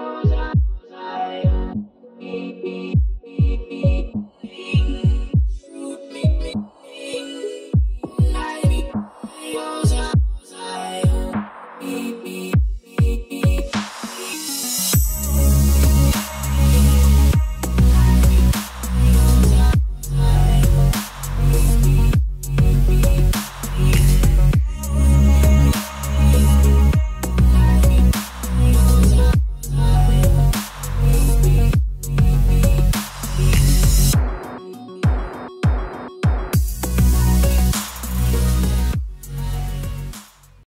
Bye.